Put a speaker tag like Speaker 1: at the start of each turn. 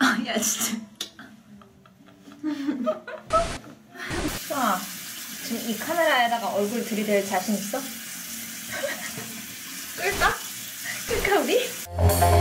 Speaker 1: 아, 야, 진짜. 아, 지금 이 카메라에다가 얼굴 들이댈 자신 있어? 끌까? 끌까, 우리?